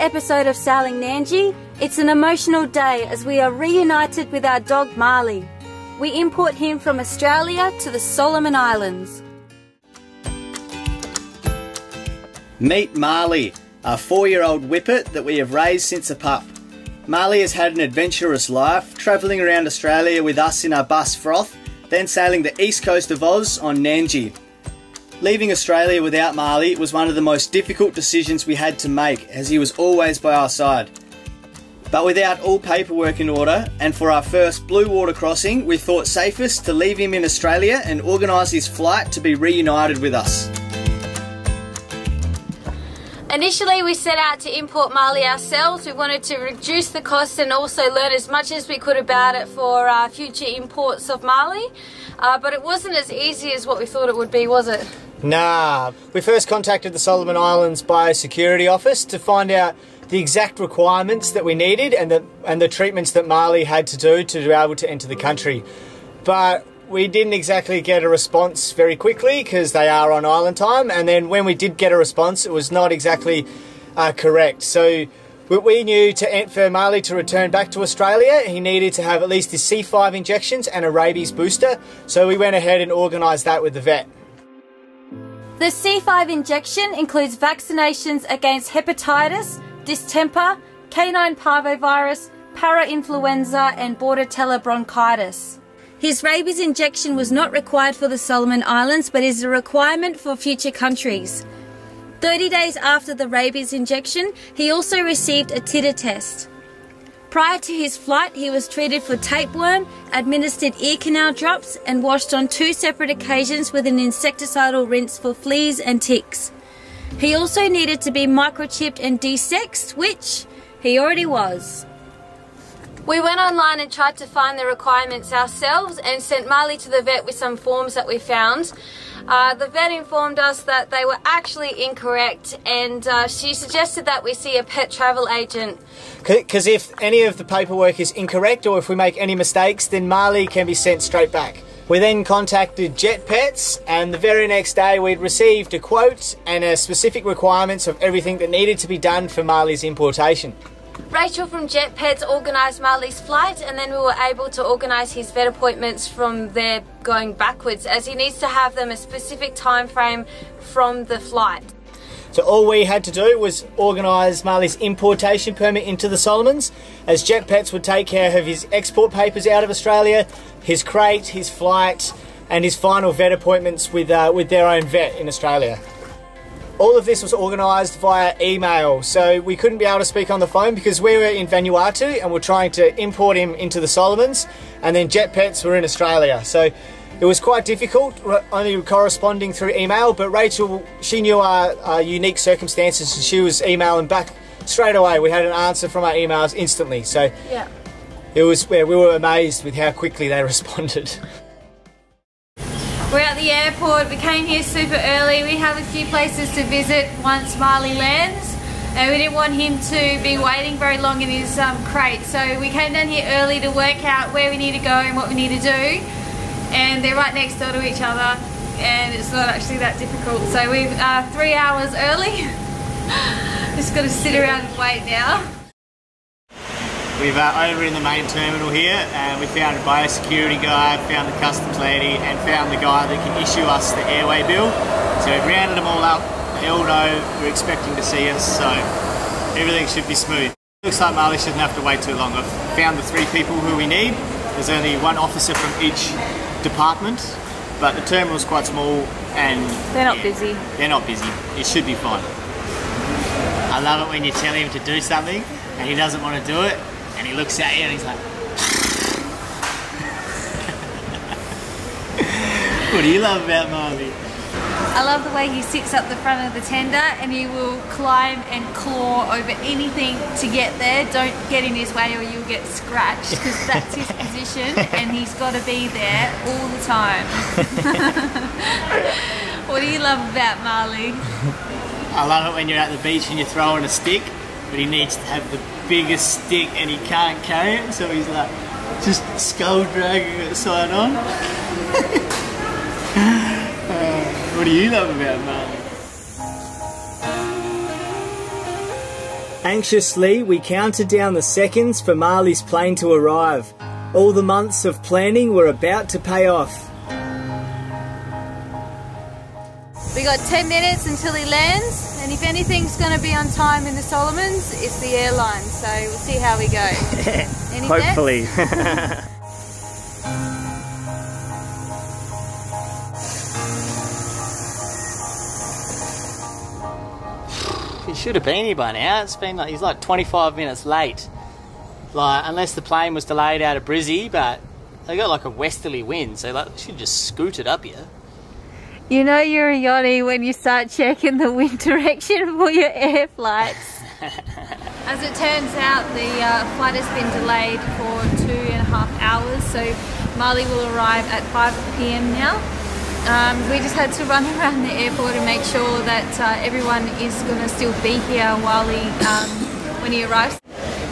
episode of Sailing Nandji, it's an emotional day as we are reunited with our dog Marley. We import him from Australia to the Solomon Islands. Meet Marley, a four year old whippet that we have raised since a pup. Marley has had an adventurous life, travelling around Australia with us in our bus Froth, then sailing the east coast of Oz on Nandji. Leaving Australia without Marley was one of the most difficult decisions we had to make as he was always by our side. But without all paperwork in order, and for our first blue water crossing, we thought safest to leave him in Australia and organise his flight to be reunited with us. Initially, we set out to import Marley ourselves. We wanted to reduce the cost and also learn as much as we could about it for uh, future imports of Marley. Uh, but it wasn't as easy as what we thought it would be, was it? Nah. We first contacted the Solomon Islands Biosecurity Office to find out the exact requirements that we needed and the and the treatments that Marley had to do to be able to enter the country. But we didn't exactly get a response very quickly because they are on island time. And then when we did get a response, it was not exactly uh, correct. So we knew to for Marley to return back to Australia, he needed to have at least his C5 injections and a rabies booster. So we went ahead and organised that with the vet. The C5 injection includes vaccinations against hepatitis, distemper, canine parvovirus, parainfluenza, and bordetella bronchitis. His rabies injection was not required for the Solomon Islands but is a requirement for future countries. 30 days after the rabies injection, he also received a titre test. Prior to his flight, he was treated for tapeworm, administered ear canal drops, and washed on two separate occasions with an insecticidal rinse for fleas and ticks. He also needed to be microchipped and desexed, which he already was. We went online and tried to find the requirements ourselves and sent Marley to the vet with some forms that we found. Uh, the vet informed us that they were actually incorrect and uh, she suggested that we see a pet travel agent. Because if any of the paperwork is incorrect or if we make any mistakes, then Marley can be sent straight back. We then contacted Jetpets, and the very next day we'd received a quote and a specific requirements of everything that needed to be done for Marley's importation. Rachael from Jetpets organised Marley's flight and then we were able to organise his vet appointments from there going backwards as he needs to have them a specific time frame from the flight. So all we had to do was organise Marley's importation permit into the Solomons as Jetpets would take care of his export papers out of Australia, his crate, his flight and his final vet appointments with, uh, with their own vet in Australia. All of this was organised via email, so we couldn't be able to speak on the phone because we were in Vanuatu and we're trying to import him into the Solomons, and then Jetpets were in Australia. So it was quite difficult, only corresponding through email. But Rachael, she knew our, our unique circumstances, and she was emailing back straight away. We had an answer from our emails instantly. So yeah. it was we were amazed with how quickly they responded. We're at the airport. We came here super early. We have a few places to visit once Marley lands. And we didn't want him to be waiting very long in his um, crate. So we came down here early to work out where we need to go and what we need to do. And they're right next door to each other. And it's not actually that difficult. So we're uh, three hours early. Just got to sit around and wait now. We've uh, over in the main terminal here and we found a biosecurity guy, found the customs lady and found the guy that can issue us the airway bill. So we've rounded them all up, they all know we're expecting to see us so everything should be smooth. Looks like Marley shouldn't have to wait too long. I've found the three people who we need. There's only one officer from each department but the terminal's quite small and they're not yeah, busy. They're not busy. It should be fine. I love it when you tell him to do something and he doesn't want to do it and he looks at you and he's like, What do you love about Marley? I love the way he sits up the front of the tender and he will climb and claw over anything to get there. Don't get in his way or you'll get scratched because that's his position and he's got to be there all the time. what do you love about Marley? I love it when you're at the beach and you're throwing a stick but he needs to have the biggest stick and he can't carry it, so he's like just skull dragging it side on. uh, what do you love about Marley? Anxiously, we counted down the seconds for Marley's plane to arrive. All the months of planning were about to pay off. We got 10 minutes until he lands, and if anything's going to be on time in the Solomons, it's the airline. So we'll see how we go. Any? Hopefully. He should have been here by now. It's been like he's like 25 minutes late. Like unless the plane was delayed out of Brizzy, but they got like a westerly wind, so like they should just scoot it up here. You know you're a yachty when you start checking the wind direction for your air flights. As it turns out, the uh, flight has been delayed for two and a half hours, so Marley will arrive at 5 p.m. now. Um, we just had to run around the airport and make sure that uh, everyone is going to still be here while he, um, when he arrives.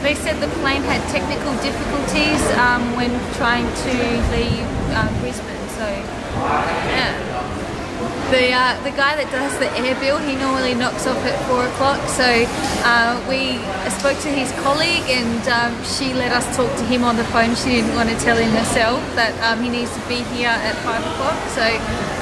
They said the plane had technical difficulties um, when trying to leave uh, Brisbane, so yeah. The, uh, the guy that does the air bill, he normally knocks off at four o'clock. So uh, we spoke to his colleague, and um, she let us talk to him on the phone. She didn't want to tell him herself that um, he needs to be here at five o'clock. So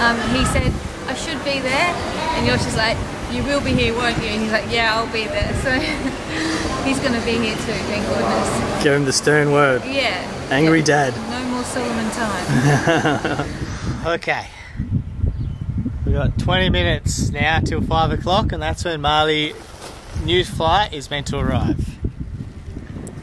um, he said, "I should be there," and Yosh is like, "You will be here, won't you?" And he's like, "Yeah, I'll be there." So he's going to be here too. Thank goodness. Give him the stern word. Yeah. Angry dad. No more Solomon time. Okay. We got 20 minutes now till 5 o'clock, and that's when Marley new flight is meant to arrive.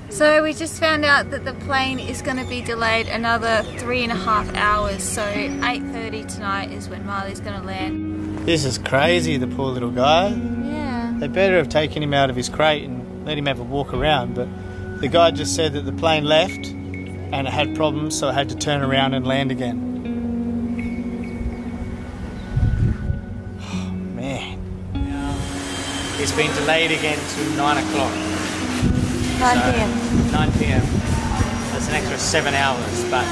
So we just found out that the plane is going to be delayed another three and a half hours. So 8:30 tonight is when Marley's going to land. This is crazy, the poor little guy. Yeah. They better have taken him out of his crate and let him have a walk around, but the guy just said that the plane left and it had problems, so it had to turn around and land again. It's been delayed again to 9 o'clock. 9 So, p.m. 9 p.m. That's an extra seven hours, but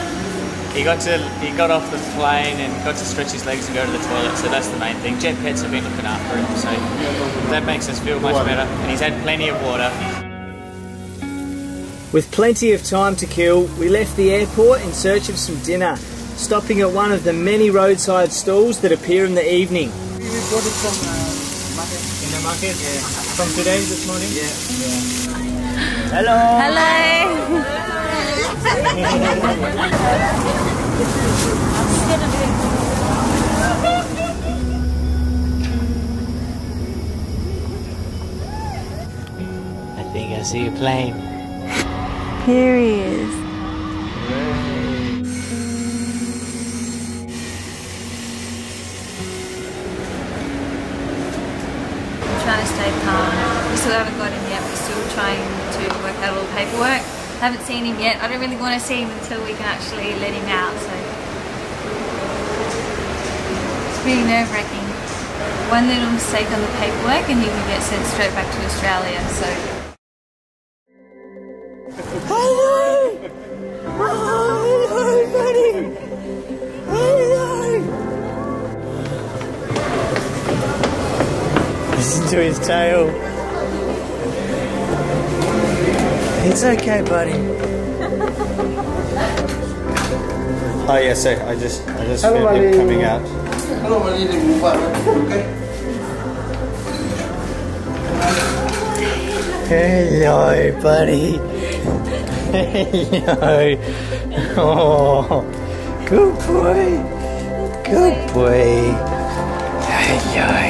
he got to he got off the plane and got to stretch his legs and go to the toilet. So that's the main thing. Jetpets have been looking after him, so that makes us feel much better. And he's had plenty of water. With plenty of time to kill, we left the airport in search of some dinner, stopping at one of the many roadside stalls that appear in the evening. We got it from uh, market. In the market? Yeah. From today, this morning? Yeah. Hello! Hello. I think I see a plane. Here he is. Calm. We still haven't got him yet. We're still trying to work out all the paperwork. Haven't seen him yet. I don't really want to see him until we can actually let him out. So it's pretty nerve wracking. One little mistake on the paperwork and he can get sent straight back to Australia. So tail. It's okay, buddy. oh yeah, sir. I just, I just Hello, felt him coming out. Hello, my name is Mubarak. Okay. Hello, buddy. Hello. Oh, good boy. Good boy. Hello. Hello.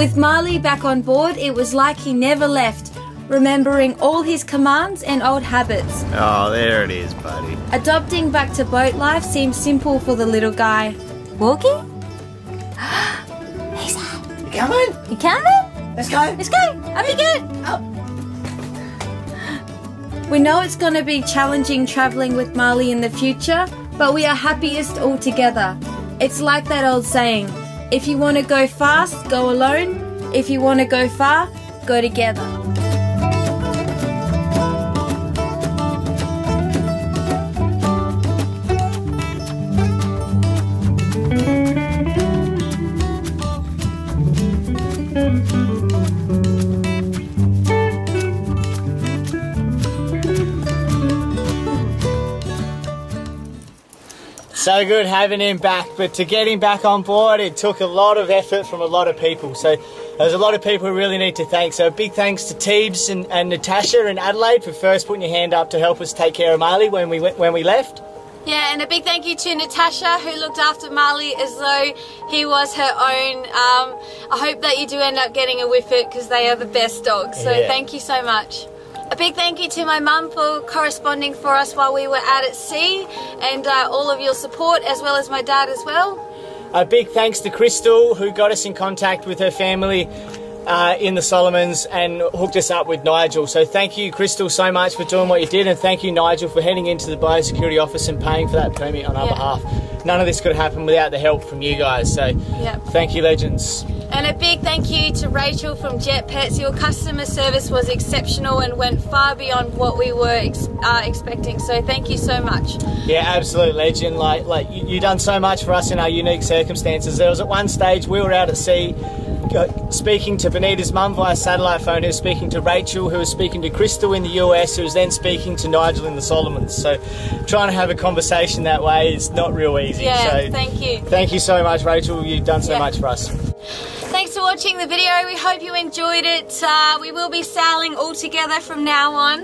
With Marley back on board, it was like he never left, remembering all his commands and old habits. Oh, there it is, buddy. Adopting back to boat life seemed simple for the little guy. Walkie? You coming? You coming? Let's go. Let's go. Up you go. We know it's going to be challenging travelling with Marley in the future, but we are happiest all together. It's like that old saying if you want to go fast, go alone. If you want to go far, go together. So good having him back, but to get him back on board, it took a lot of effort from a lot of people. So there's a lot of people who really need to thank. So a big thanks to Teebs and, and Natasha and Adelaide for first putting your hand up to help us take care of Marley when we went, when we left. Yeah, and a big thank you to Natasha who looked after Marley as though he was her own. Um, I hope that you do end up getting a Whippet because they are the best dogs. So Yeah. thank you so much. A big thank you to my mum for corresponding for us while we were out at sea and uh, all of your support as well as my dad as well. A big thanks to Crystal who got us in contact with her family uh, in the Solomons and hooked us up with Nigel. So thank you, Crystal, so much for doing what you did, and thank you, Nigel, for heading into the biosecurity office and paying for that permit on our Yeah. behalf. None of this could happen without the help from you guys. So Yep. thank you, legends. And a big thank you to Rachael from Jetpets. Your customer service was exceptional and went far beyond what we were ex- uh, expecting. So thank you so much. Yeah, absolute legend. Like, like you, you done so much for us in our unique circumstances. There was at one stage we were out at sea, speaking to Benita's mum via satellite phone, who was speaking to Rachael, who was speaking to Crystal in the US, who was then speaking to Nigel in the Solomons. So, trying to have a conversation that way is not real easy. Yeah, so, thank you. Thank you so much, Rachael. You've done so Yeah. much for us. Thanks for watching the video. We hope you enjoyed it. Uh, we will be sailing all together from now on.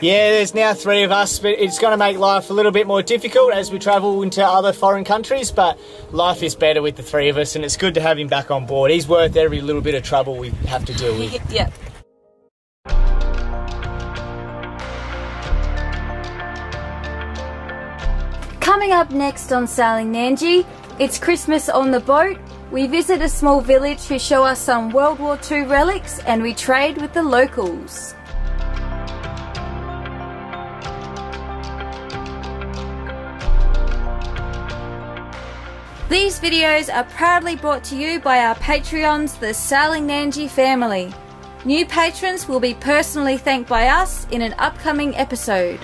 Yeah, there's now three of us, but it's going to make life a little bit more difficult as we travel into other foreign countries. But life is better with the three of us, and it's good to have him back on board. He's worth every little bit of trouble we have to deal with. yep. Coming up next on Sailing Nandji, it's Christmas on the boat. We visit a small village who show us some World War II relics and we trade with the locals. These videos are proudly brought to you by our Patreons, the Sailing Nandji family. New patrons will be personally thanked by us in an upcoming episode.